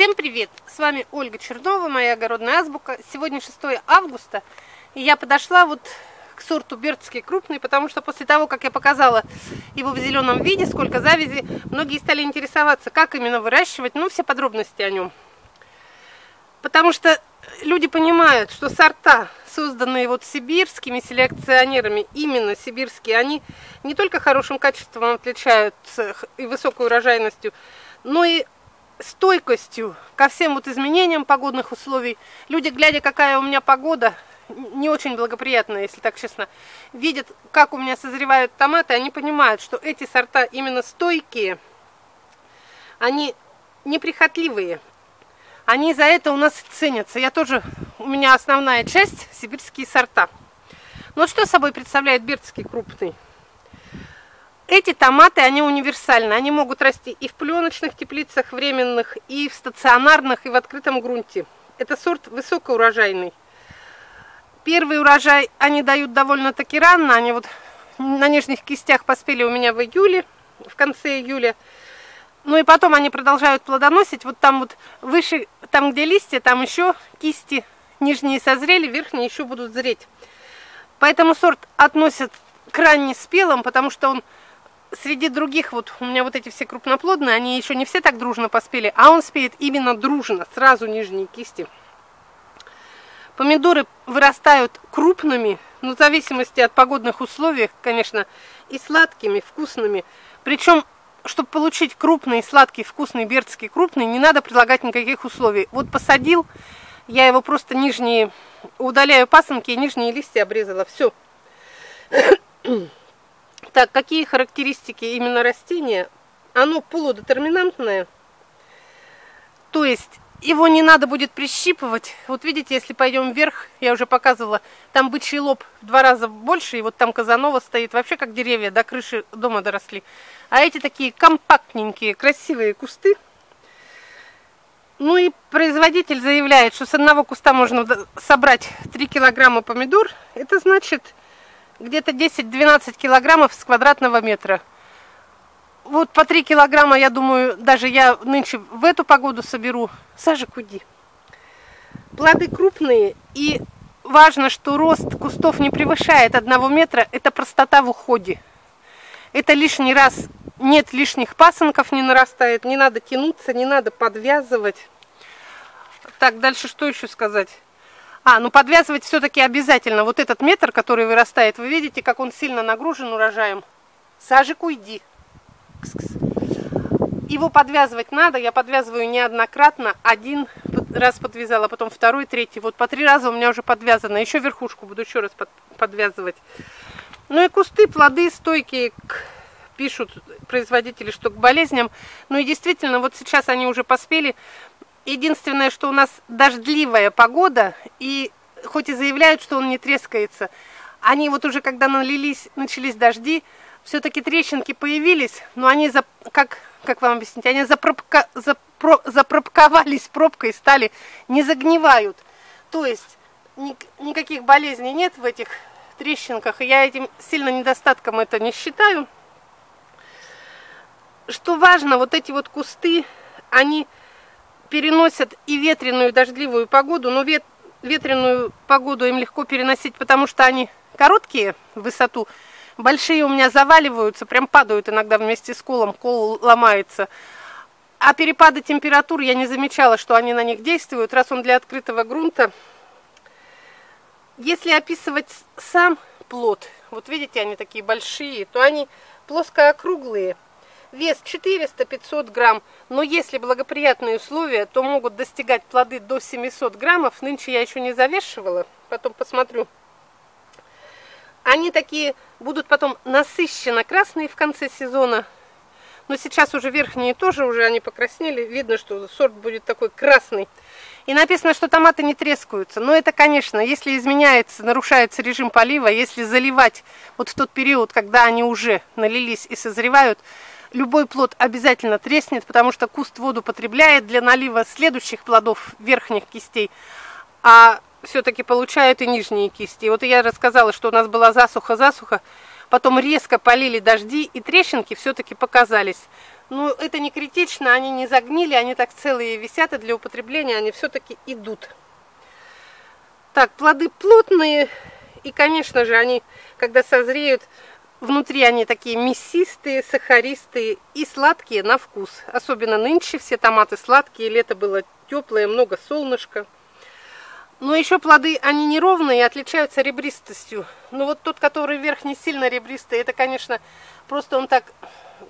Всем привет! С вами Ольга Чернова, моя огородная азбука. Сегодня 6 августа, и я подошла вот к сорту Бердский крупный, потому что после того, как я показала его в зеленом виде, сколько завязи, многие стали интересоваться, как именно выращивать, ну, все подробности о нем. Потому что люди понимают, что сорта, созданные вот сибирскими селекционерами, именно сибирские, они не только хорошим качеством отличаются и высокой урожайностью, но и стойкостью ко всем вот изменениям погодных условий. Люди, глядя, какая у меня погода, не очень благоприятная, если так честно, видят, как у меня созревают томаты, они понимают, что эти сорта именно стойкие, они неприхотливые, они за это у нас ценятся. Я тоже, у меня основная часть сибирские сорта. Но что собой представляет бердский крупный? Эти томаты, они универсальны. Они могут расти и в пленочных теплицах временных, и в стационарных, и в открытом грунте. Это сорт высокоурожайный. Первый урожай они дают довольно-таки рано. Они вот на нижних кистях поспели у меня в июле, в конце июля. Ну и потом они продолжают плодоносить. Вот там вот выше, там где листья, там еще кисти нижние созрели, верхние еще будут зреть. Поэтому сорт относят к ранне спелым, потому что он среди других, вот у меня вот эти все крупноплодные, они еще не все так дружно поспели, а он спеет именно дружно, сразу нижние кисти. Помидоры вырастают крупными, но в зависимости от погодных условий, конечно, и сладкими, вкусными. Причем, чтобы получить крупный, сладкий, вкусный, бердский крупный, не надо предлагать никаких условий. Вот посадил, я его просто нижние, удаляю пасынки и нижние листья обрезала, все. Так, какие характеристики именно растения? Оно полудетерминантное, то есть его не надо будет прищипывать. Вот видите, если пойдем вверх, я уже показывала, там бычий лоб в два раза больше, и вот там казанова стоит, вообще как деревья до крыши дома доросли. А эти такие компактненькие, красивые кусты. Ну и производитель заявляет, что с одного куста можно собрать 3 килограмма помидор. Это значит где-то 10-12 килограммов с квадратного метра. Вот по 3 килограмма, я думаю, даже я нынче в эту погоду соберу. Сажа куди. Плоды крупные и важно, что рост кустов не превышает одного метра. Это простота в уходе. Это лишний раз нет лишних пасынков, не нарастает, не надо тянуться, не надо подвязывать. Так, дальше что еще сказать? А, ну подвязывать все-таки обязательно. Вот этот метр, который вырастает, вы видите, как он сильно нагружен урожаем. Сажик уйди. Кс -кс. Его подвязывать надо. Я подвязываю неоднократно. Один раз подвязала, потом второй, третий. Вот по три раза у меня уже подвязано. Еще верхушку буду еще раз под, подвязывать. Ну и кусты, плоды стойкие к пишут производители, что к болезням. Ну и действительно, вот сейчас они уже поспели. Единственное, что у нас дождливая погода, и хоть и заявляют, что он не трескается, они вот уже когда налились, начались дожди, все-таки трещинки появились, но они, за, как, как вам объяснить, они запробка, запро, запробковались пробкой, стали, не загнивают. То есть ни, никаких болезней нет в этих трещинках, и я этим сильно недостатком это не считаю. Что важно, вот эти вот кусты, они переносят и ветреную, и дождливую погоду, но вет, ветреную погоду им легко переносить, потому что они короткие в высоту, большие у меня заваливаются, прям падают иногда вместе с колом, кол ломается. А перепады температур я не замечала, что они на них действуют, раз он для открытого грунта. Если описывать сам плод, вот видите, они такие большие, то они плоско-округлые, Вес 400-500 грамм, но если благоприятные условия, то могут достигать плоды до 700 граммов. Нынче я еще не завешивала, потом посмотрю. Они такие будут потом насыщенно красные в конце сезона. Но сейчас уже верхние тоже уже они покраснели. Видно, что сорт будет такой красный. И написано, что томаты не трескаются. Но это, конечно, если изменяется, нарушается режим полива, если заливать вот в тот период, когда они уже налились и созревают, любой плод обязательно треснет, потому что куст воду потребляет для налива следующих плодов верхних кистей, а все-таки получают и нижние кисти. вот я рассказала, что у нас была засуха-засуха, потом резко полили дожди, и трещинки все-таки показались. Но это не критично, они не загнили, они так целые висят, и для употребления они все-таки идут. Так, плоды плотные, и, конечно же, они, когда созреют, внутри они такие мясистые, сахаристые и сладкие на вкус. Особенно нынче все томаты сладкие, лето было теплое, много солнышка. Но еще плоды, они неровные и отличаются ребристостью. Но вот тот, который вверх не сильно ребристый, это, конечно, просто он так,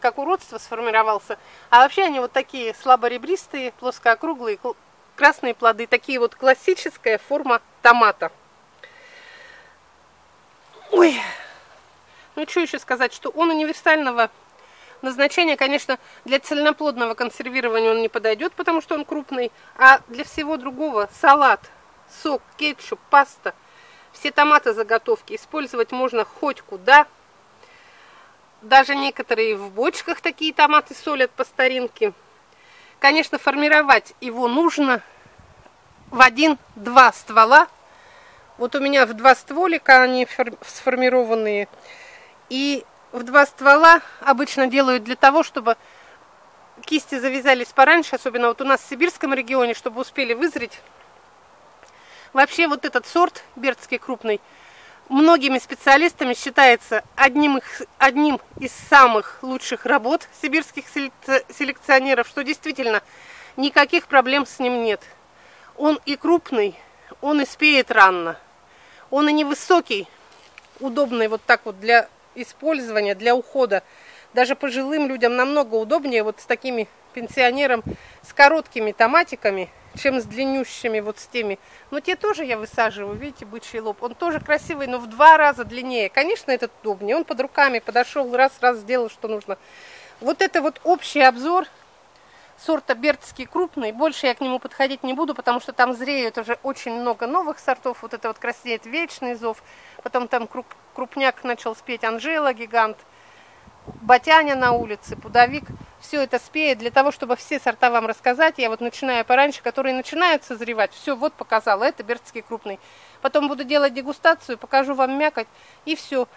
как уродство сформировался. А вообще они вот такие слаборебристые, плоскоокруглые, красные плоды. Такие вот классическая форма томата. Ой, ну что еще сказать, что он универсального назначения, конечно, для цельноплодного консервирования он не подойдет, потому что он крупный, а для всего другого салат – сок, кетчуп, паста, все томаты заготовки использовать можно хоть куда. Даже некоторые в бочках такие томаты солят по старинке. Конечно, формировать его нужно в один-два ствола. Вот у меня в два стволика они сформированные. И в два ствола обычно делают для того, чтобы кисти завязались пораньше, особенно вот у нас в сибирском регионе, чтобы успели вызреть Вообще вот этот сорт бердский крупный многими специалистами считается одним, их, одним из самых лучших работ сибирских селекционеров, что действительно никаких проблем с ним нет. Он и крупный, он и спеет рано, он и невысокий, удобный вот так вот для использования, для ухода. Даже пожилым людям намного удобнее вот с такими пенсионером, с короткими томатиками – чем с длиннющими вот с теми. Но те тоже я высаживаю, видите, бычий лоб. Он тоже красивый, но в два раза длиннее. Конечно, этот удобнее. Он под руками подошел, раз-раз сделал, что нужно. Вот это вот общий обзор сорта Бертский крупный. Больше я к нему подходить не буду, потому что там зреют уже очень много новых сортов. Вот это вот краснеет вечный зов. Потом там крупняк начал спеть Анжела, гигант. Батяня на улице, пудовик. Все это спеет для того, чтобы все сорта вам рассказать. Я вот начинаю пораньше, которые начинают созревать. Все, вот показала, это бердский крупный. Потом буду делать дегустацию, покажу вам мякоть и все.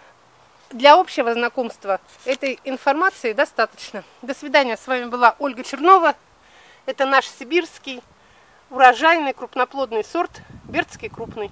Для общего знакомства этой информации достаточно. До свидания. С вами была Ольга Чернова. Это наш сибирский урожайный крупноплодный сорт Бердский крупный.